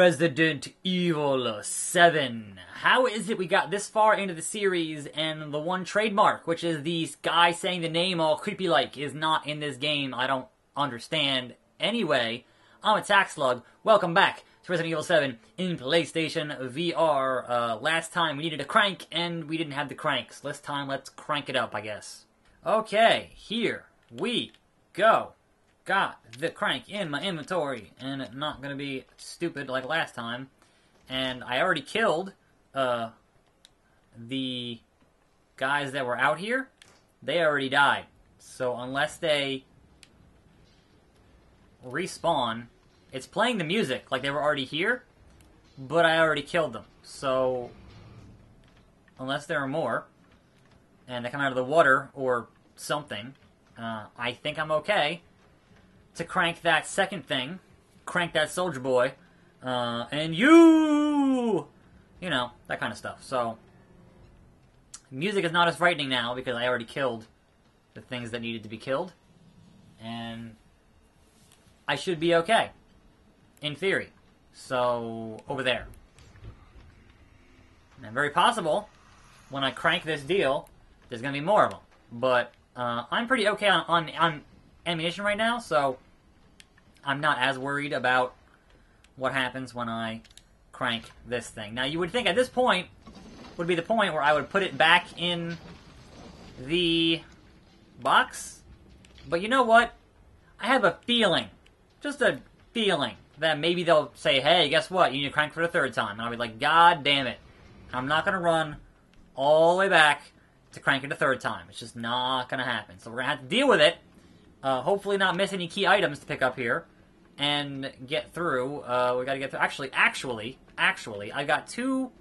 Resident Evil 7. How is it we got this far into the series and the one trademark, which is the guy saying the name all creepy like, is not in this game? I don't understand. Anyway, I'm Attack Slug. Welcome back to Resident Evil 7 in PlayStation VR. Uh, last time we needed a crank and we didn't have the cranks. This time let's crank it up, I guess. Okay, here we go got the crank in my inventory and not gonna be stupid like last time. And I already killed uh, the guys that were out here. They already died. So unless they respawn, it's playing the music like they were already here, but I already killed them. So unless there are more, and they come out of the water or something, uh, I think I'm okay to crank that second thing, crank that soldier boy, uh, and you, you know, that kind of stuff. So, music is not as frightening now because I already killed the things that needed to be killed, and I should be okay, in theory. So, over there. And very possible, when I crank this deal, there's going to be more of them. But uh, I'm pretty okay on, on, on ammunition right now, so I'm not as worried about what happens when I crank this thing. Now, you would think at this point would be the point where I would put it back in the box, but you know what? I have a feeling, just a feeling, that maybe they'll say, hey, guess what? You need to crank for the third time. And I'll be like, God damn it. I'm not going to run all the way back to crank it a third time. It's just not going to happen. So we're going to have to deal with it uh, hopefully not miss any key items to pick up here. And get through. Uh, we gotta get through. Actually, actually, actually, I got two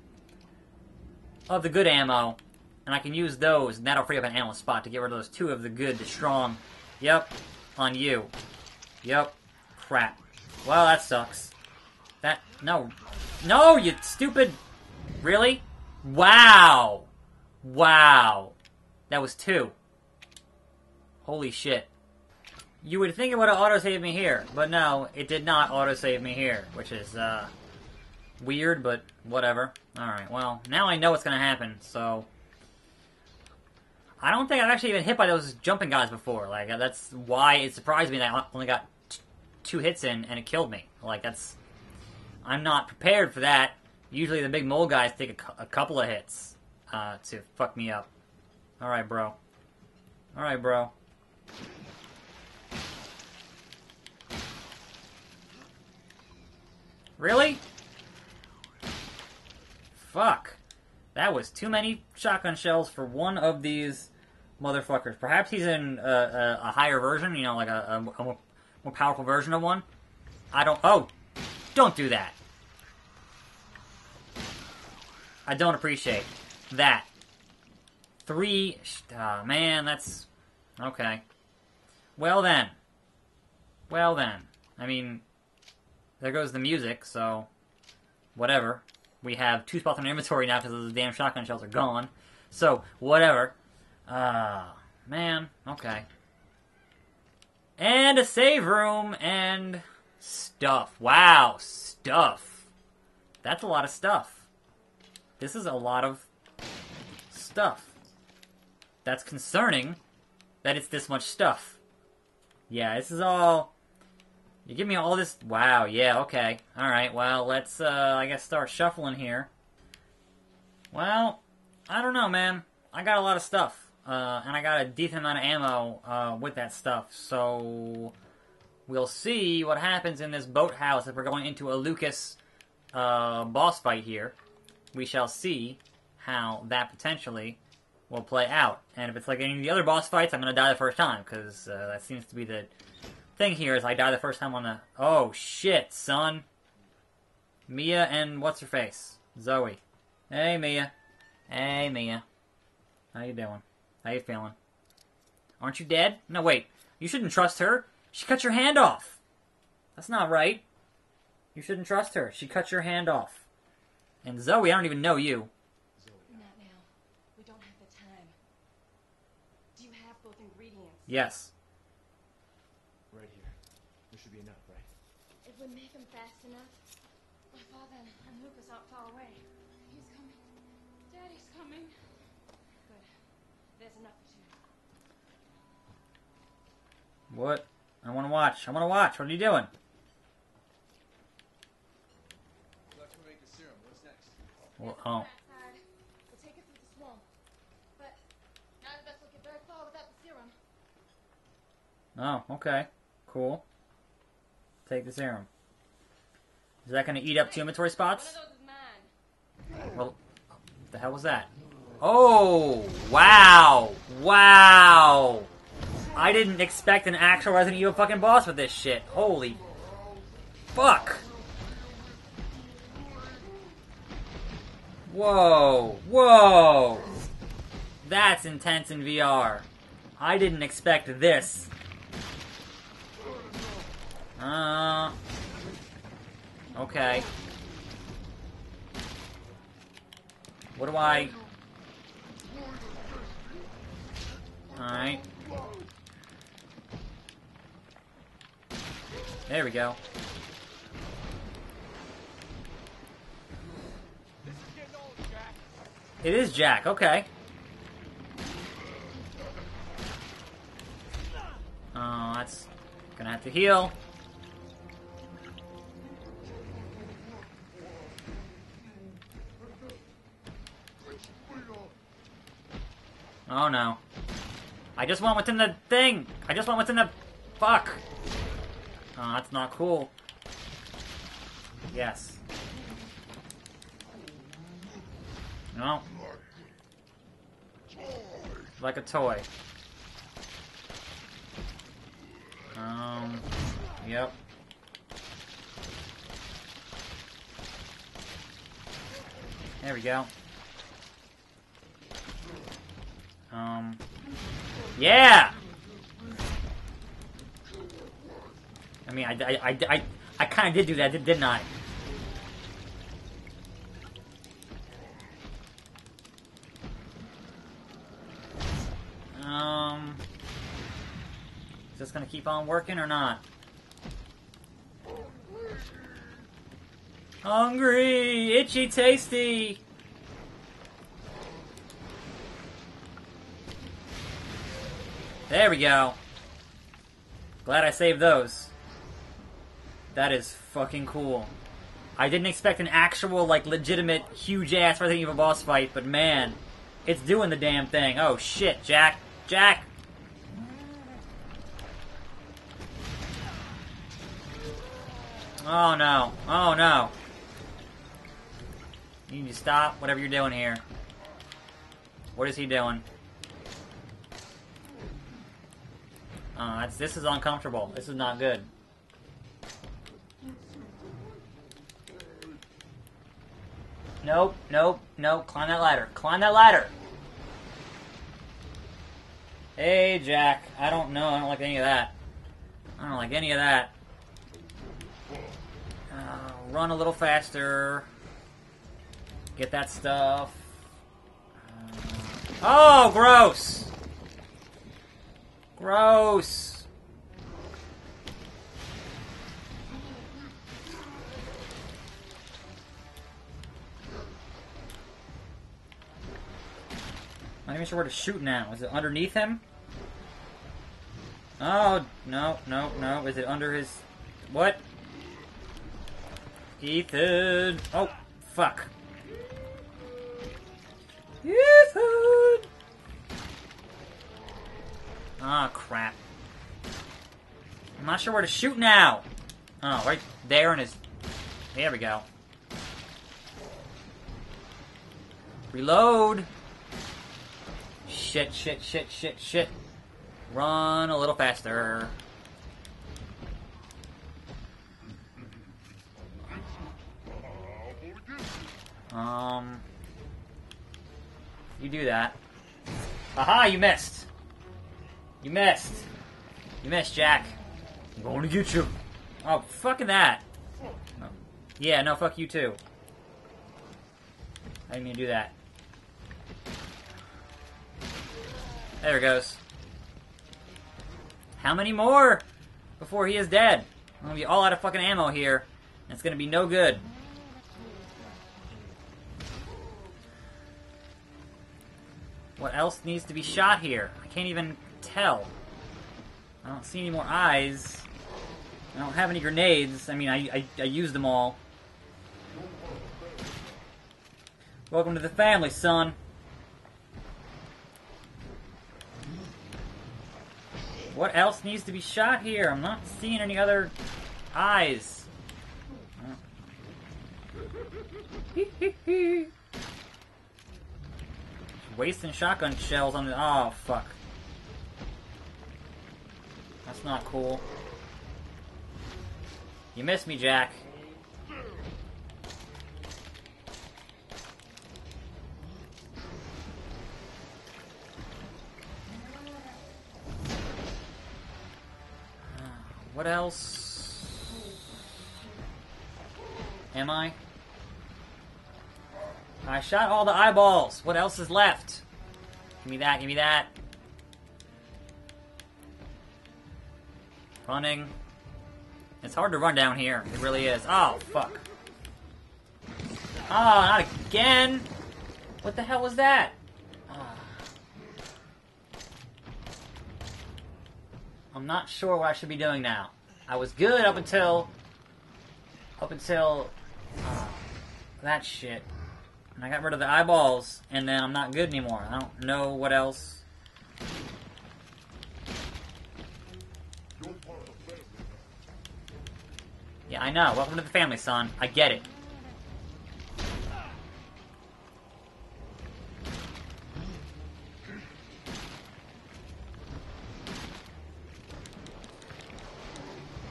of the good ammo. And I can use those, and that'll free up an ammo spot to get rid of those two of the good, the strong. Yep, on you. Yep. Crap. Well, that sucks. That, no. No, you stupid... Really? Wow. Wow. That was two. Holy shit. You would think it would have auto-saved me here, but no, it did not auto-save me here, which is, uh, weird, but whatever. Alright, well, now I know what's gonna happen, so... I don't think I've actually been hit by those jumping guys before, like, that's why it surprised me that I only got two hits in and it killed me. Like, that's... I'm not prepared for that. Usually the big mole guys take a, a couple of hits, uh, to fuck me up. Alright, bro. Alright, bro. Really? Fuck. That was too many shotgun shells for one of these motherfuckers. Perhaps he's in a, a, a higher version, you know, like a, a, more, more powerful version of one. I don't. Oh! Don't do that. I don't appreciate that. Three. Oh, man, that's. Okay. Well then. Well then. I mean, there goes the music, so whatever. We have two spots in our inventory now because those damn shotgun shells are gone. So, whatever. Ah, uh, man, okay. And a save room and stuff. Wow, stuff. That's a lot of stuff. This is a lot of stuff. That's concerning that it's this much stuff. Yeah, this is all you give me all this... Wow, yeah, okay. Alright, well, let's, uh, I guess start shuffling here. Well, I don't know, man. I got a lot of stuff. Uh, and I got a decent amount of ammo, uh, with that stuff. So, we'll see what happens in this boathouse if we're going into a Lucas, uh, boss fight here. We shall see how that potentially will play out. And if it's like any of the other boss fights, I'm gonna die the first time, because, uh, that seems to be the thing here is I die the first time on the... Oh, shit, son. Mia and what's her face? Zoe. Hey, Mia. Hey, Mia. How you doing? How you feeling? Aren't you dead? No, wait. You shouldn't trust her. She cut your hand off. That's not right. You shouldn't trust her. She cut your hand off. And Zoe, I don't even know you. Not now. We don't have the time. Do you have both ingredients? Yes. Right here. There should be enough, right? If we make them fast enough, My father and, and Lucas aren't far away. He's coming. Daddy's coming. Good. There's enough for two. What? I want to watch. I want to watch. What are you doing? Left to make the serum. What's next? Well, oh. on that side. We'll take it through the swamp. But none of us will get very far without the serum. Oh, okay. Cool. Take the serum. Is that going to eat up two inventory One spots? of those is mine. Well, the hell was that? Oh, wow. Wow. I didn't expect an actual Resident Evil fucking boss with this shit. Holy fuck. Whoa, whoa. That's intense in VR. I didn't expect this. Uh. Okay. What do I. Alright. There we go. It is Jack, okay. Oh, that's gonna have to heal. Oh no. I just went within the thing! I just went within the. Fuck! Oh, that's not cool. Yes. No. Like a toy. Um. Yep. There we go. Um. Yeah! I mean, I, I, I, I, I kind of did do that, didn't I? Um, is this gonna keep on working or not? Hungry, itchy, tasty. There we go. Glad I saved those. That is fucking cool. I didn't expect an actual, like, legitimate, huge ass Resident Evil boss fight, but man, it's doing the damn thing. Oh shit, Jack. Jack! Oh no. Oh no. You need to stop whatever you're doing here. What is he doing? Uh, this is uncomfortable. This is not good. Nope, nope, nope. Climb that ladder. Climb that ladder. Hey, Jack. I don't know. I don't like any of that. I don't like any of that. Uh, run a little faster. Get that stuff. Uh, oh, gross! Gross! Not even sure where to shoot now. Is it underneath him? Oh, no, no, no. Is it under his... What? Ethan! Oh, fuck. Ethan! Ah, crap. I'm not sure where to shoot now. Oh, right there in his... There we go. Reload! Shit, shit, shit, shit, shit. Run a little faster. Um... You do that. Aha, you missed! You missed! You missed, Jack. I'm going to get you. Oh, fucking that. No. Yeah, no, fuck you too. I didn't mean to do that. There it goes. How many more before he is dead? I'm gonna be all out of fucking ammo here. it's gonna be no good. What else needs to be shot here? I can't even tell. I don't see any more eyes. I don't have any grenades. I mean, I, I, I used them all. Welcome to the family, son. What else needs to be shot here? I'm not seeing any other eyes. Wasting shotgun shells on the. Oh, fuck. That's not cool. You missed me, Jack. What else? Am I? I shot all the eyeballs. What else is left? Give me that, give me that. Running. It's hard to run down here. It really is. Oh, fuck. Oh, not again! What the hell was that? Ah. I'm not sure what I should be doing now. I was good up until... Up until... Uh, that shit. And I got rid of the eyeballs, and then I'm not good anymore. I don't know what else. Yeah, I know. Welcome to the family, son. I get it.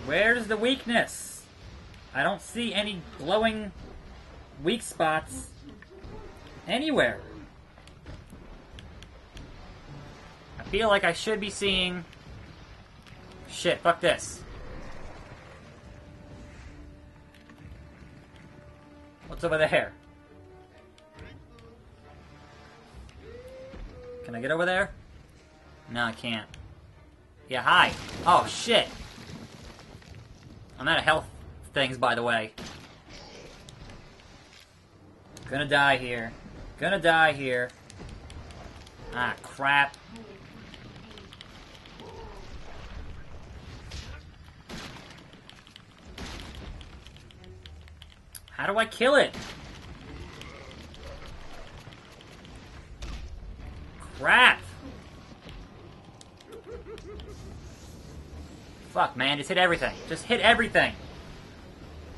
Where's the weakness? I don't see any glowing weak spots anywhere. I feel like I should be seeing. Shit, fuck this. What's over there? Can I get over there? No, I can't. Yeah, hi. Oh, shit. I'm out of health things, by the way. Gonna die here. Gonna die here. Ah, crap. How do I kill it? Crap! Fuck, man, just hit everything. Just hit everything.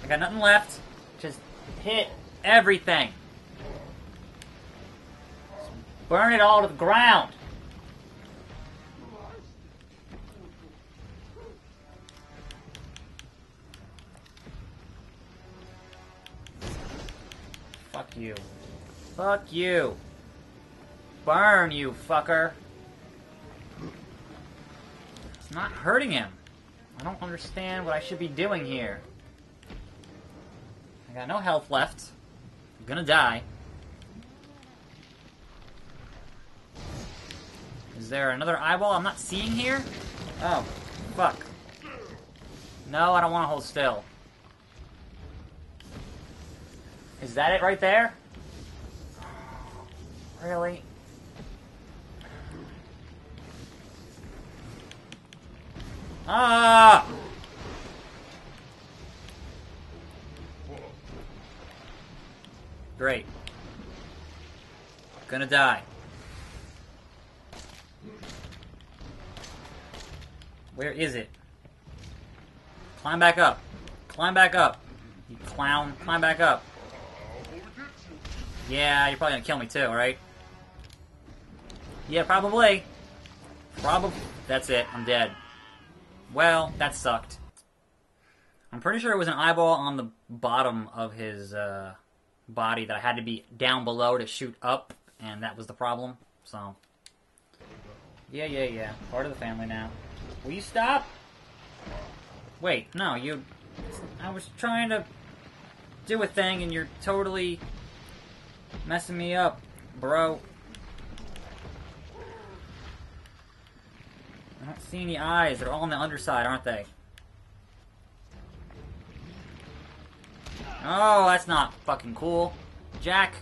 I got nothing left. Just hit everything. Just burn it all to the ground. Fuck you. Fuck you. Burn, you fucker. It's not hurting him. I don't understand what I should be doing here. I got no health left. I'm gonna die. Is there another eyeball I'm not seeing here? Oh, fuck. No, I don't want to hold still. Is that it right there? Really? Ah! Great. Gonna die. Where is it? Climb back up. Climb back up. You clown. Climb back up. Yeah, you're probably gonna kill me too, right? Yeah, probably. Probably. That's it. I'm dead. Well, that sucked. I'm pretty sure it was an eyeball on the bottom of his uh, body that I had to be down below to shoot up, and that was the problem. So, yeah, yeah, yeah. Part of the family now. Will you stop? Wait, no, you. I was trying to do a thing, and you're totally messing me up, bro. I don't see any eyes. They're all on the underside, aren't they? Oh, that's not fucking cool. Jack.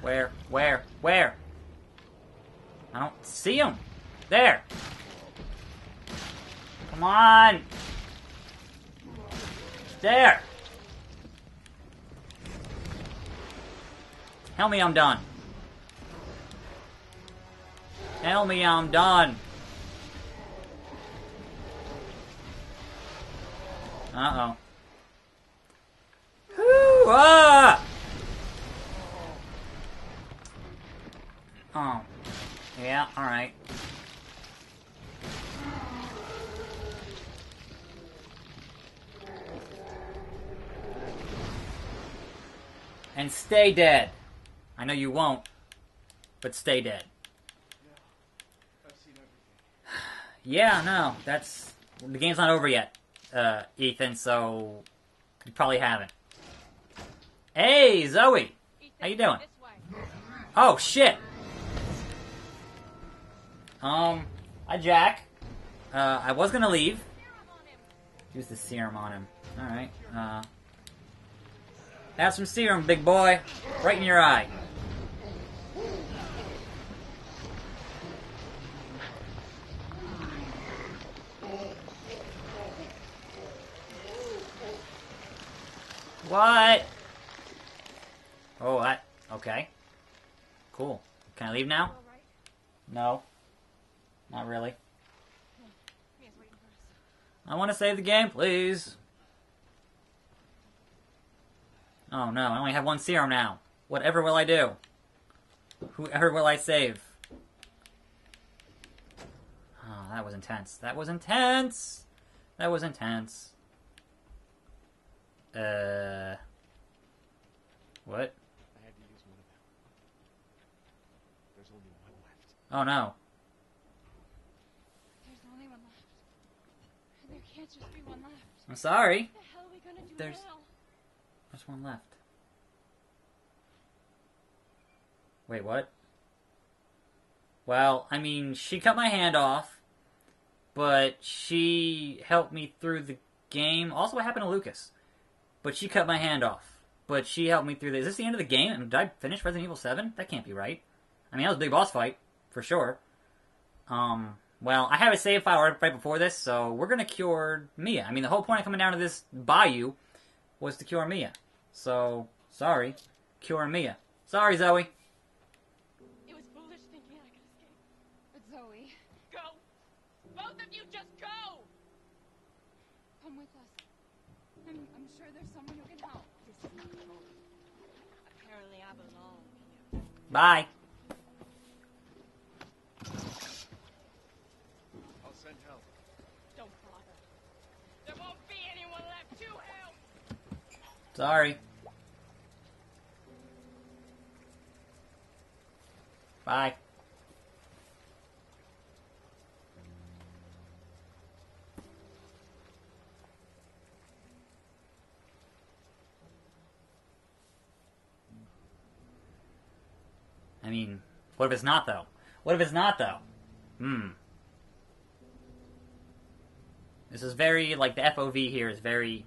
Where? Where? Where? I don't see him. There. Come on. There. Tell me I'm done. Tell me I'm done. Uh-oh. Ah! Oh. Yeah, alright. And stay dead. I know you won't, but stay dead. I've seen everything. Yeah, no, that's the game's not over yet, uh, Ethan. So you probably haven't. Hey, Zoe. Ethan, How you doing? Oh shit. Um, hi Jack. Uh, I was gonna leave. Use the serum on him. All right. Uh, have some serum, big boy. Right in your eye. What? Oh, that. Okay. Cool. Can I leave now? No. Not really. I want to save the game, please. Oh no, I only have one serum now. Whatever will I do? Whoever will I save? Oh, that was intense. That was intense. That was intense. Uh. What? I had to use one of them. There's only one left. Oh no. There's only one left. There can't just be one left. I'm sorry. What the hell are we gonna do There's- now? There's one left. Wait, what? Well, I mean, she cut my hand off, but she helped me through the game. Also, what happened to Lucas? But she cut my hand off. But she helped me through this. Is this the end of the game? Did I finish Resident Evil 7? That can't be right. I mean, that was a big boss fight, for sure. Um, well, I have a save file right before this, so we're gonna cure Mia. I mean, the whole point of coming down to this bayou was to cure Mia. So, sorry. Cure Mia. Sorry, Zoe. It was foolish thinking I could escape. But Zoe, Go! Both of you just go! come with us. I'm, I'm sure there's someone who can help. This is not home. Apparently I belong here. Bye. I'll send help. Don't bother. There won't be anyone left to help! Sorry. Bye. I mean, what if it's not though? What if it's not though? Hmm. This is very like the FOV here is very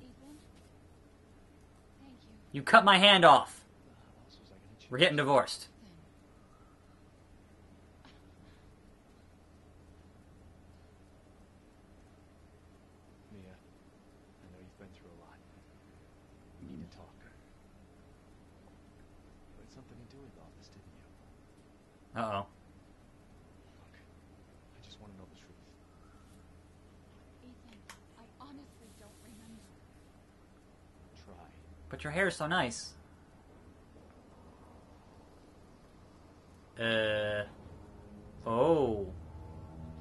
you. You cut my hand off. How else was I gonna choose? We're getting divorced. Mia, I know you've been through a lot. We need to talk. You had something to do with all this, didn't you? Uh oh. Look, I just want to know the truth. Ethan, I honestly don't remember. Try. But your hair is so nice. Uh. Oh.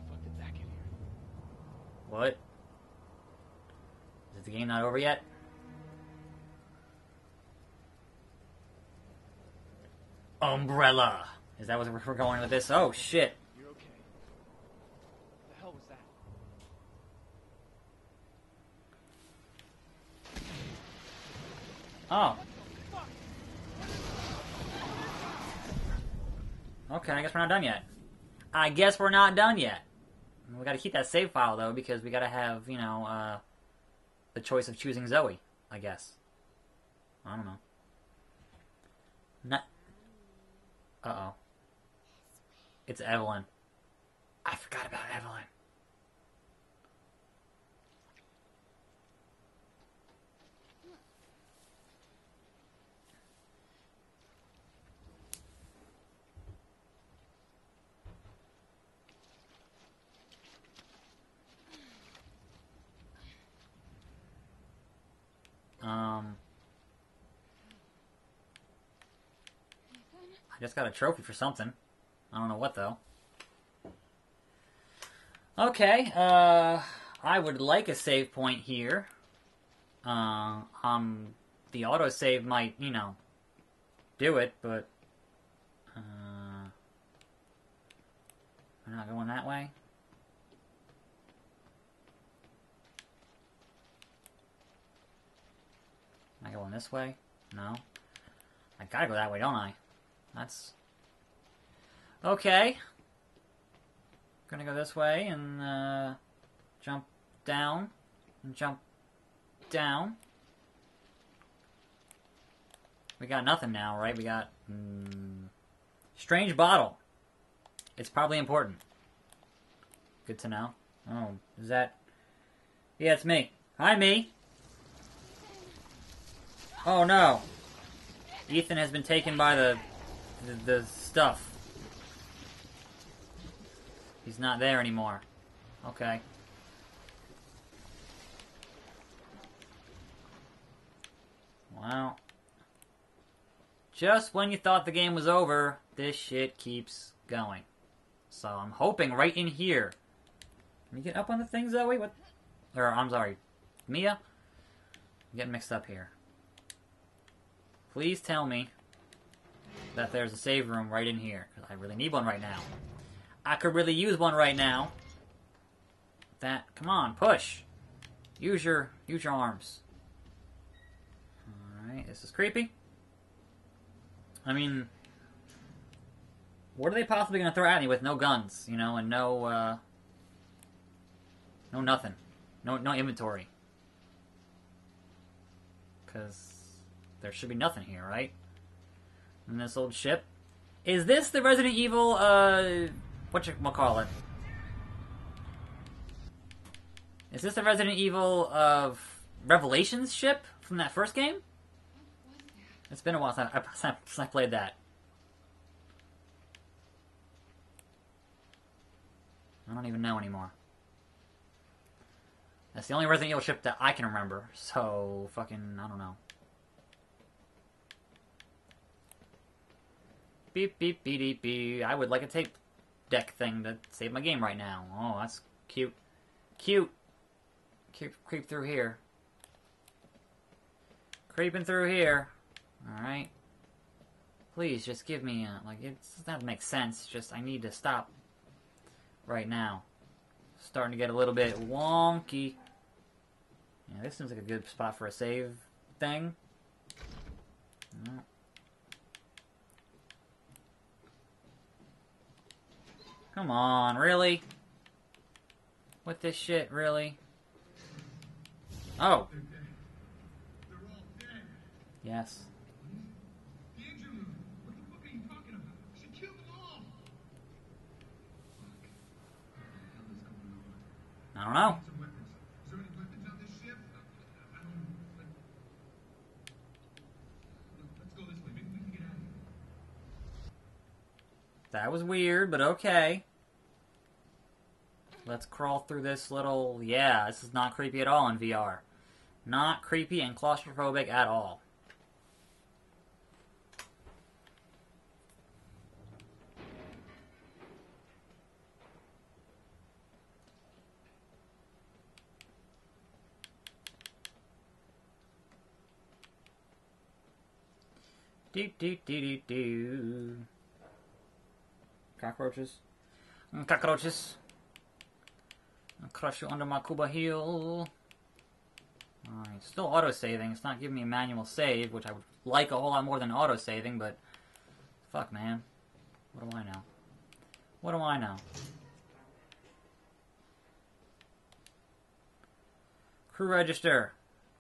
Fuck did that get here? What? Is the game not over yet? Umbrella. Is that what we're going with this? Oh shit. You're okay. What the hell was that? Oh. Okay, I guess we're not done yet. I guess we're not done yet. We gotta keep that save file though, because we gotta have, you know, uh, the choice of choosing Zoe, I guess. I don't know. Not. Uh oh. It's Evelyn. I forgot about Evelyn. Um, I just got a trophy for something. I don't know what though. Okay, uh, I would like a save point here. Uh, um, the autosave might, you know, do it, but, uh, we're not going that way. Am I going this way? No. I gotta go that way, don't I? That's... Okay. Gonna go this way and, uh, jump down. And jump down. We got nothing now, right? We got... Mm, strange bottle. It's probably important. Good to know. Oh, is that... Yeah, it's me. Hi, me. Oh no. Ethan has been taken by the, the the stuff. He's not there anymore. Okay. Wow. Just when you thought the game was over, this shit keeps going. So I'm hoping right in here. Let me get up on the things that way. What? Or I'm sorry, Mia. I'm getting mixed up here. Please tell me that there's a save room right in here. Because I really need one right now. I could really use one right now. That, come on, push. Use your, use your arms. Alright, this is creepy. I mean, what are they possibly going to throw at me with no guns, you know, and no, uh, no nothing. No, no inventory. Because there should be nothing here, right? In this old ship. Is this the Resident Evil, uh, what you call it? Is this the Resident Evil of Revelations ship from that first game? It's been a while since I, since I played that. I don't even know anymore. That's the only Resident Evil ship that I can remember, so fucking, I don't know. Beep, beep, beep, beep, beep. I would like a tape deck thing to save my game right now. Oh, that's cute. Cute. Creep, creep through here. Creeping through here. Alright. Please, just give me a, like, it doesn't make sense. Just, I need to stop right now. Starting to get a little bit wonky. Yeah, this seems like a good spot for a save thing. Come on, really? With this shit, really? Oh. Yes. I don't room. What the fuck are you talking about? She killed them all. Fuck. What the hell is going on? I don't know. Some weapons. Is there any weapons on this ship? I, I don't know. Let, let's go this way. Maybe we can get out of here. That was weird, but okay. Let's crawl through this little... Yeah, this is not creepy at all in VR. Not creepy and claustrophobic at all. Do do do do do. Cockroaches. Mm, Cockroaches. I'll crush you under my Cuba heel. Alright, still auto-saving. It's not giving me a manual save, which I would like a whole lot more than auto-saving, but... Fuck, man. What do I know? What do I know? Crew register.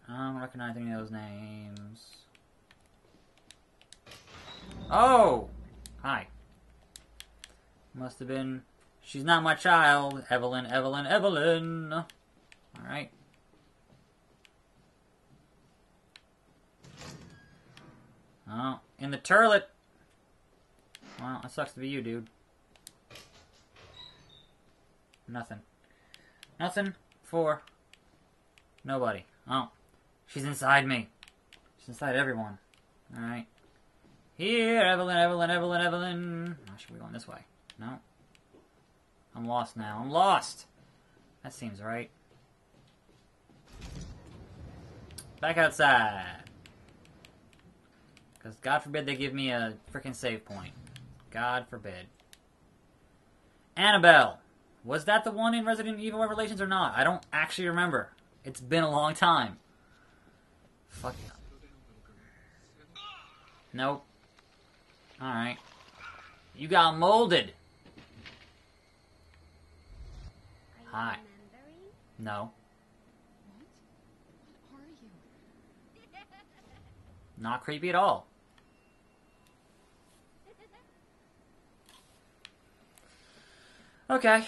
I don't recognize any of those names. Oh! Hi. Must have been. She's not my child. Evelyn, Evelyn, Evelyn. Alright. Oh, in the turlet. Well, that sucks to be you, dude. Nothing. Nothing for nobody. Oh, she's inside me. She's inside everyone. Alright. Here, Evelyn, Evelyn, Evelyn, Evelyn. Oh, should we go this way? No. I'm lost now. I'm lost! That seems right. Back outside. Because God forbid they give me a freaking save point. God forbid. Annabelle. Was that the one in Resident Evil Revelations or not? I don't actually remember. It's been a long time. Fuck. Nope. Alright. You got molded. Hi. No. What What are you? Not creepy at all. Okay.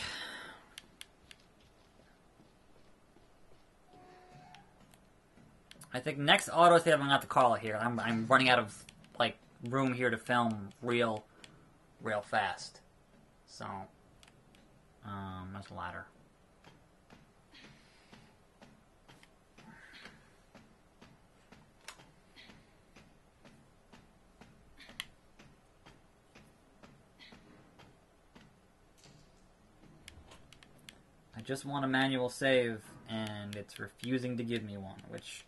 I think next auto save I'm gonna have to call it here. I'm I'm running out of like room here to film real real fast. So um that's a ladder. Just want a manual save, and it's refusing to give me one, which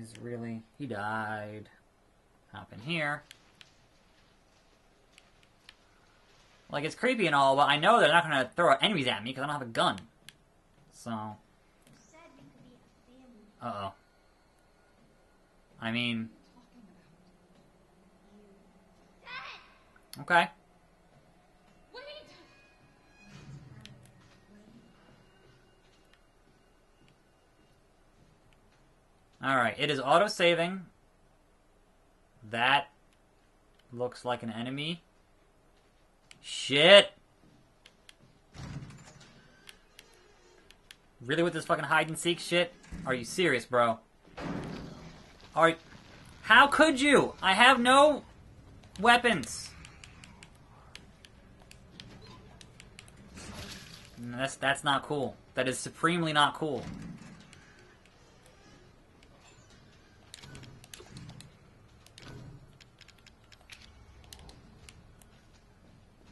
is really. He died. Hop in here. Like, it's creepy and all, but I know they're not gonna throw enemies at me because I don't have a gun. So. said we could be a family. Uh oh. I mean, okay. Alright, it is auto saving. That looks like an enemy. Shit! Really with this fucking hide and seek shit? Are you serious, bro? Are How could you? I have no weapons. That's that's not cool. That is supremely not cool.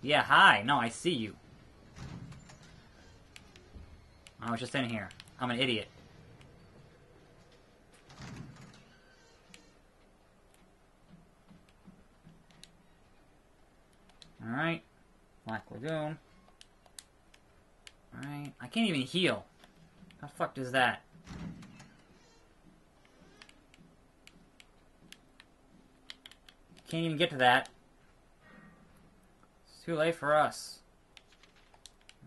Yeah, hi. No, I see you. I was just in here. I'm an idiot. Alright. Black Lagoon. Alright. I can't even heal. How the fuck does that? Can't even get to that. Too late for us.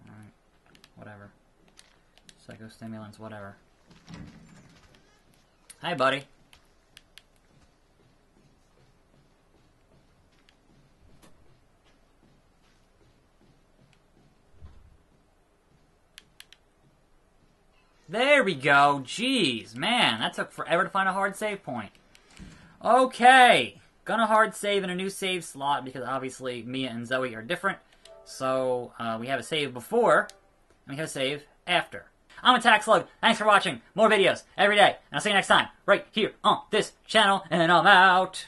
Alright. Whatever. Psychostimulants, whatever. Hi, buddy. There we go. Jeez, man, that took forever to find a hard save point. Okay, gonna hard save in a new save slot because obviously Mia and Zoe are different. So uh, we have a save before, and we have a save after. I'm Attack Slug. Thanks for watching. More videos every day, and I'll see you next time right here on this channel. And I'm out.